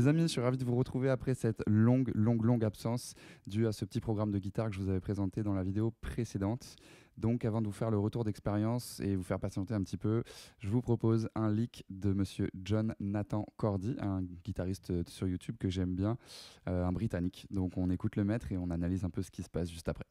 je suis ravi de vous retrouver après cette longue, longue, longue absence due à ce petit programme de guitare que je vous avais présenté dans la vidéo précédente. Donc avant de vous faire le retour d'expérience et vous faire patienter un petit peu, je vous propose un leak de monsieur John Nathan Cordy, un guitariste sur YouTube que j'aime bien, euh, un britannique. Donc on écoute le maître et on analyse un peu ce qui se passe juste après.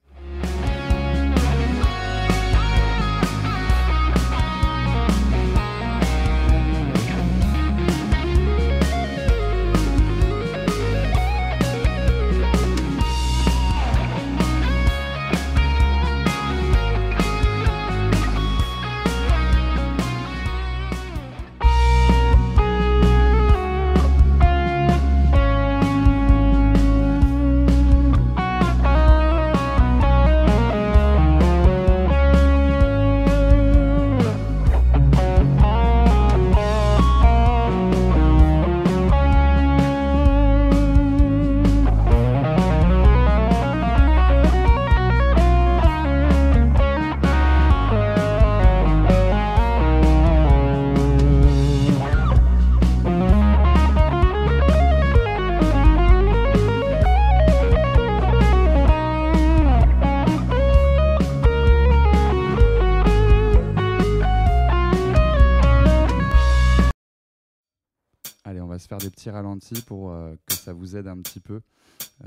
Se faire des petits ralentis pour euh, que ça vous aide un petit peu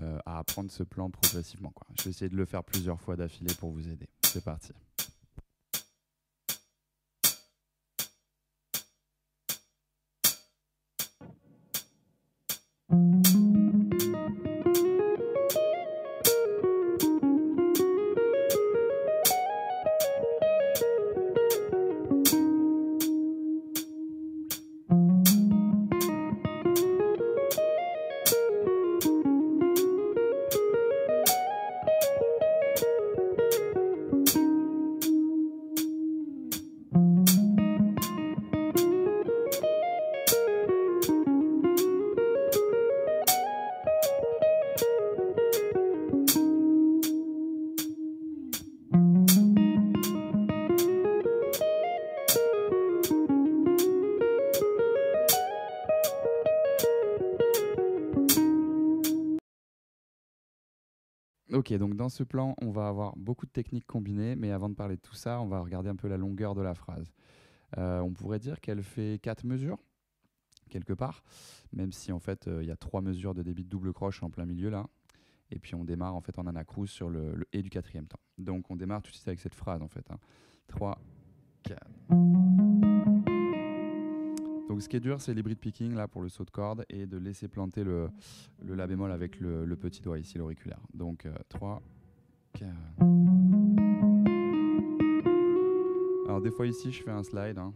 euh, à apprendre ce plan progressivement. Je vais essayer de le faire plusieurs fois d'affilée pour vous aider. C'est parti. Ok, donc dans ce plan, on va avoir beaucoup de techniques combinées, mais avant de parler de tout ça, on va regarder un peu la longueur de la phrase. Euh, on pourrait dire qu'elle fait quatre mesures, quelque part, même si en fait euh, il y a trois mesures de débit de double croche en plein milieu là. Et puis on démarre en fait en anacrouse sur le, et du quatrième temps. Donc on démarre tout de suite avec cette phrase en fait. 3, 4. Ce qui est dur, c'est l'hybrid picking là pour le saut de corde et de laisser planter le, le La bémol avec le, petit doigt ici, l'auriculaire. Donc 3, euh, 4. Alors des fois ici, je fais un slide. Hein.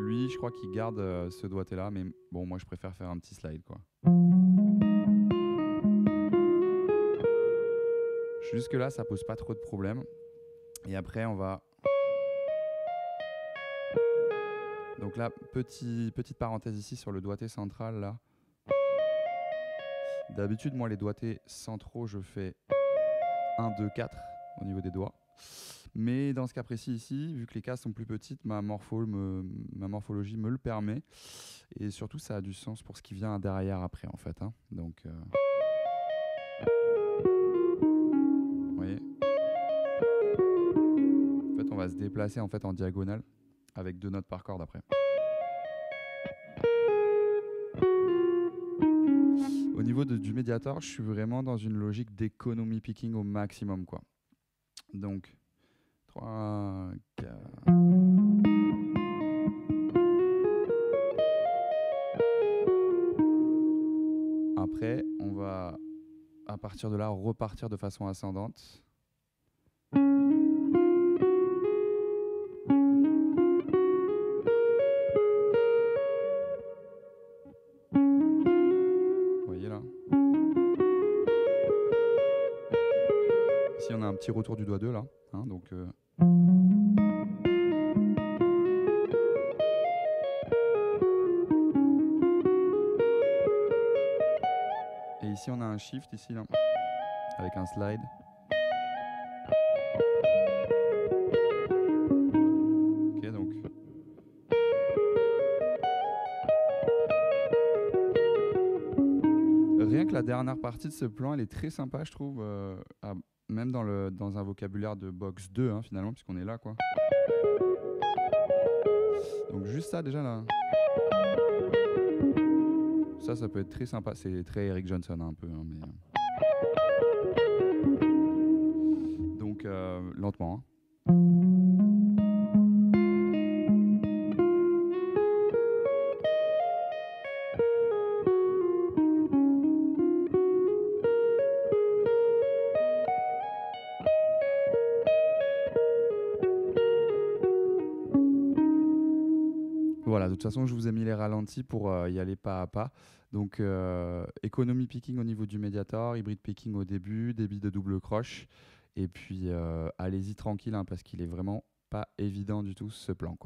Lui, je crois qu'il garde euh, ce doigté là, mais bon, moi je préfère faire un petit slide quoi. Jusque là, ça pose pas trop de problèmes. Et après, on va Donc là, petit, petite parenthèse ici sur le doigté central. D'habitude, moi, les doigtés centraux, je fais 1, 2, 4 au niveau des doigts. Mais dans ce cas précis ici, vu que les cases sont plus petites, ma morphologie me le permet. Et surtout, ça a du sens pour ce qui vient derrière après, en fait. Hein. Donc, euh, vous voyez? En fait, on va se déplacer en, fait, en diagonale avec deux notes par corde après. Au niveau du médiator, je suis vraiment dans une logique d'économie picking au maximum. quoi. Donc, 3, 4. Après, on va à partir de là repartir de façon ascendante. un petit retour du doigt 2 là. Hein, donc. Euh. Et ici, on a un shift ici, là, avec un slide. Ok, donc. Rien que la dernière partie de ce plan, elle est très sympa, je trouve. Euh, même dans, le, dans un vocabulaire de box 2, hein, finalement, puisqu'on est là, quoi. Donc juste ça, déjà, là. Ça, ça peut être très sympa. C'est très Eric Johnson, hein, un peu. hein, mais, euh. Donc, euh, lentement. Toute façon, je vous ai mis les ralentis pour euh, y aller pas à pas. Donc, euh, économie picking au niveau du médiator, hybride picking au début, débit de double croche. Et puis, euh, allez-y tranquille, hein, parce qu'il est vraiment pas évident du tout ce plan.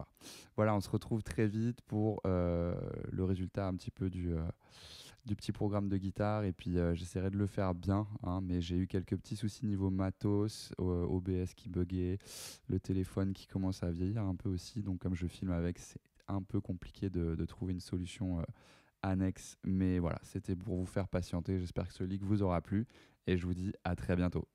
Voilà, on se retrouve très vite pour le résultat un petit peu du, petit programme de guitare. Et puis, j'essaierai de le faire bien, hein, mais j'ai eu quelques petits soucis niveau matos, OBS qui buguait, le téléphone qui commence à vieillir un peu aussi. Donc, comme je filme avec, c'est un peu compliqué de, trouver une solution euh, annexe. Mais voilà, c'était pour vous faire patienter. J'espère que ce leak vous aura plu et je vous dis à très bientôt.